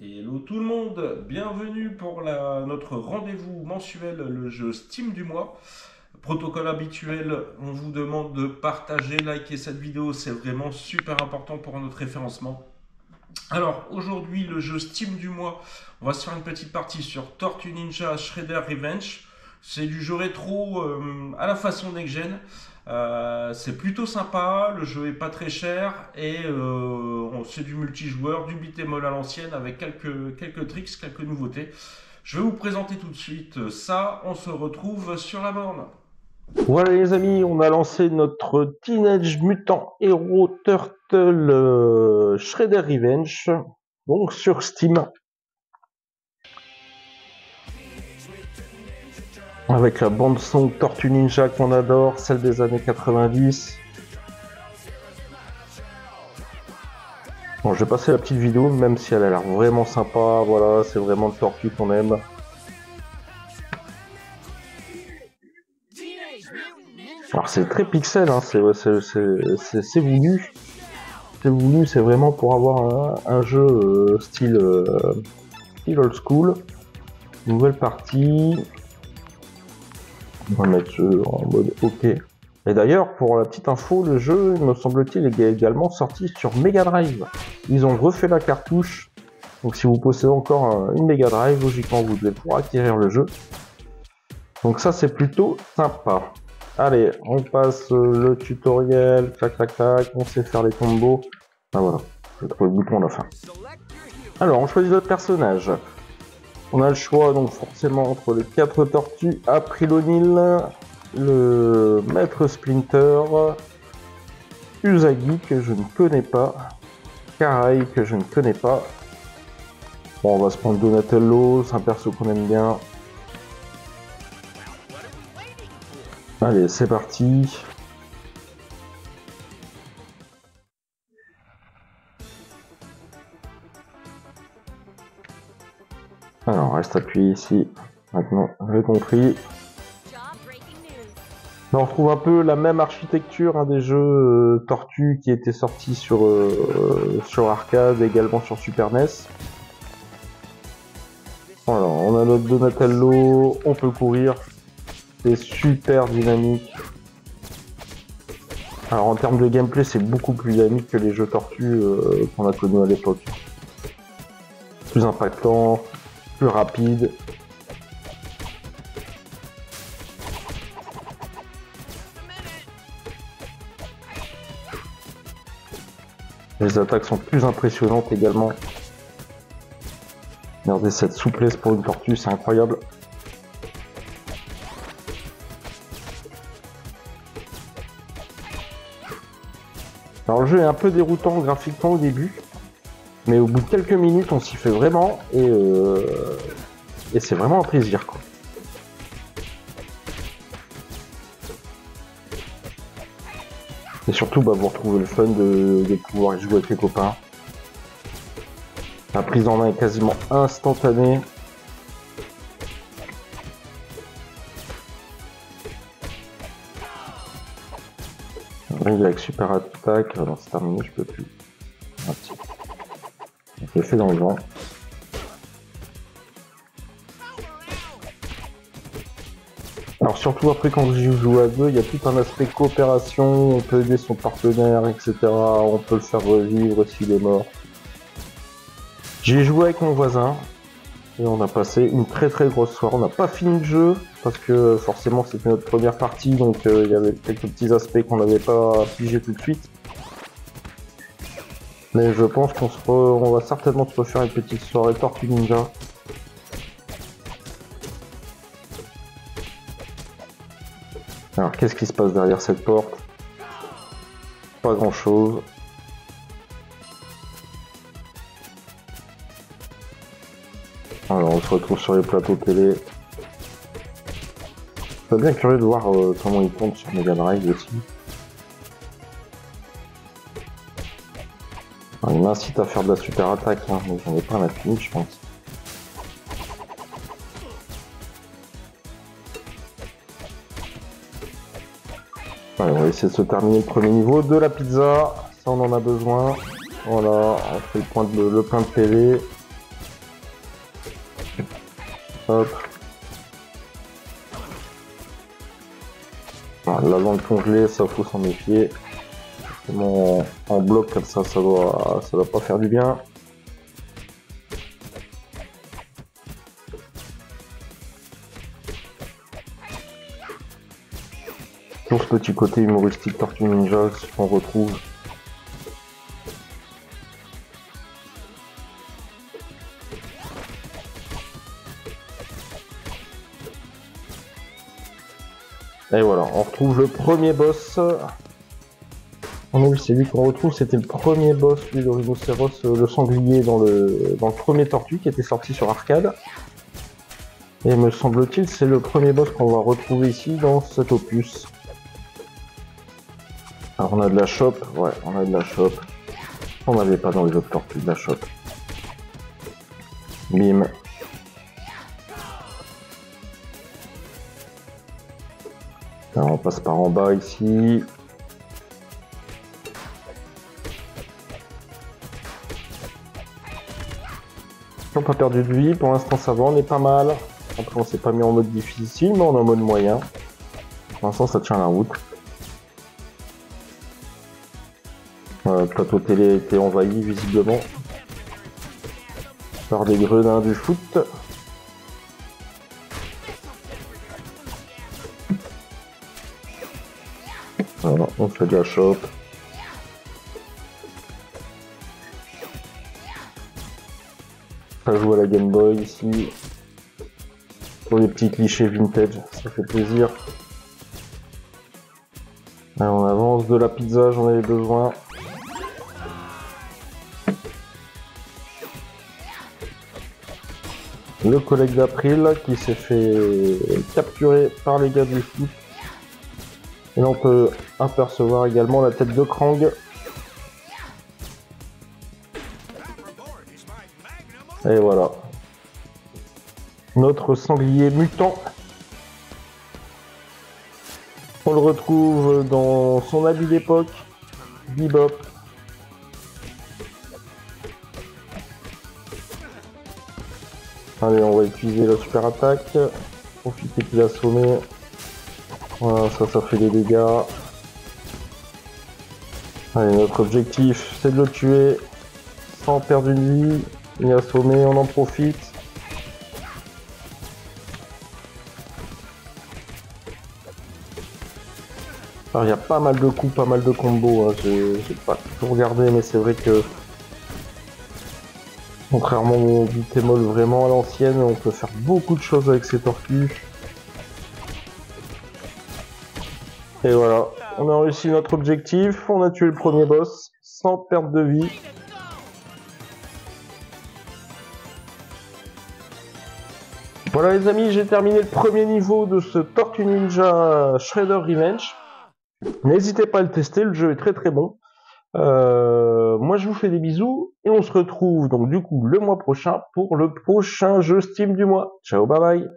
Hello tout le monde, bienvenue pour notre rendez-vous mensuel, le jeu Steam du mois. Protocole habituel, on vous demande de partager, liker cette vidéo, c'est vraiment super important pour notre référencement. Alors aujourd'hui, le jeu Steam du mois, on va se faire une petite partie sur Tortue Ninja Shredder Revenge. C'est du jeu rétro euh, à la façon Next Gen. Euh, c'est plutôt sympa, le jeu est pas très cher et euh, c'est du multijoueur, du beat'em à l'ancienne avec quelques, quelques tricks, quelques nouveautés. Je vais vous présenter tout de suite ça, on se retrouve sur la borne. Voilà les amis, on a lancé notre Teenage Mutant Hero Turtle Shredder Revenge, donc sur Steam. Avec la bande son Tortue Ninja qu'on adore, celle des années 90. Bon, je vais passer la petite vidéo, même si elle a l'air vraiment sympa, voilà, c'est vraiment le tortue qu'on aime. Alors c'est très pixel, hein, c'est voulu. C'est voulu, c'est vraiment pour avoir un, jeu euh, euh, style old school. Nouvelle partie. On va mettre en mode OK. Et d'ailleurs, pour la petite info, le jeu, me semble-t-il, est également sorti sur Mega Drive. Ils ont refait la cartouche. Donc si vous possédez encore un- une Mega Drive, logiquement vous devez pouvoir acquérir le jeu. Donc ça c'est plutôt sympa. Allez, on passe euh, le tutoriel, clac clac clac, on sait faire les combos. Ah voilà, je trouve le bouton à la fin. Alors, on choisit notre personnage. On a le choix donc forcément entre les quatre tortues, Aprilonil, le maître Splinter, Usagi que je ne connais pas, Karai que je ne connais pas. Bon, on va se prendre Donatello, c'est un perso qu'on aime bien. Allez, c'est parti. Alors, reste appuyé ici. Maintenant, j'ai compris. On retrouve un peu la même architecture hein, des jeux euh, Tortue qui étaient sortis sur, euh, sur arcade, également sur Super NES. Voilà, on a notre Donatello, on peut courir, c'est super dynamique. Alors en termes de gameplay, c'est beaucoup plus dynamique que les jeux Tortue euh, qu'on a connus à l'époque. Plus impactant, plus rapide. Les attaques sont plus impressionnantes également. Regardez cette souplesse pour une tortue, c'est incroyable. Alors le jeu est un peu déroutant graphiquement au début, mais au bout de quelques minutes on s'y fait vraiment et, euh, et c'est vraiment un plaisir quoi. Et surtout bah, vous retrouvez le fun de, pouvoir jouer avec les copains. La prise en main est quasiment instantanée. Il avec super attaque, alors c'est terminé, je peux plus. Je fais dans le vent. Alors surtout après quand je joue à deux, il y a tout un aspect coopération, on peut aider son partenaire, etc. On peut le faire revivre s'il est mort. J'ai joué avec mon voisin et on a passé une très très grosse soirée. On n'a pas fini le jeu parce que forcément c'était notre première partie donc euh, il y avait quelques petits aspects qu'on n'avait pas figé tout de suite. Mais je pense qu'on se on va certainement se refaire une petite soirée Tortue Ninja. Alors qu'est-ce qui se passe derrière cette porte? Pas grand chose. Alors on se retrouve sur les plateaux télé. Je suis bien curieux de voir euh, comment il tourne sur Mega Drive aussi. Alors, il m'incite à faire de la super attaque, hein, mais j'en ai pas la fini je pense. Allez, on va essayer de se terminer le premier niveau de la pizza. Ça, on en a besoin. Voilà, on fait le, point de, le plein de PV. Hop. Voilà, la langue congelée, ça faut s'en méfier. En, bloc comme ça, ça doit, ça doit pas faire du bien. Pour ce petit côté humoristique Tortue Ninja qu'on retrouve Et voilà, on retrouve le premier boss. Oui, c'est lui qu'on retrouve, c'était le premier boss, lui, le rhinocéros, euh, le sanglier dans le, dans le premier tortue qui était sorti sur arcade. Et me semble-t-il, c'est le premier boss qu'on va retrouver ici dans cet opus. Alors on a de la chope, ouais, on a de la chope. On n'avait pas dans les autres tortues de la chope. Bim. on passe par en bas ici. Pas perdu de vie, pour l'instant ça va, on est pas mal. Après on s'est pas mis en mode difficile, mais on est en mode moyen. Pour l'instant ça tient la route. le plateau télé a été envahi visiblement par des grenins du foot. Voilà, on fait de la chope. Ça joue à la Game Boy ici. Pour les petits clichés vintage, ça fait plaisir. on avance de la pizza, j'en avais besoin. Le collègue d'April qui s'est fait capturer par les gars du foot. Et on peut apercevoir également la tête de Krang. Et voilà. Notre sanglier mutant. On le retrouve dans son habit d'époque, Bebop. Allez, on va utiliser la super attaque. Profiter qu'il a assommé. Voilà, ça, ça fait des dégâts. Allez, notre objectif, c'est de le tuer sans perdre une vie. Il est assommé, on en profite. Alors il y a pas mal de coups, pas mal de combos, hein. j'ai pas tout regardé mais c'est vrai que contrairement au beat'em vraiment à l'ancienne, on peut faire beaucoup de choses avec ces tortues. Et voilà, on a réussi notre objectif, on a tué le premier boss sans perte de vie. Voilà les amis, j'ai terminé le premier niveau de ce Tortue Ninja Shredder Revenge. N'hésitez pas à le tester, le jeu est très très bon. Euh, moi je vous fais des bisous et on se retrouve donc du coup le mois prochain pour le prochain jeu Steam du mois. Ciao bye bye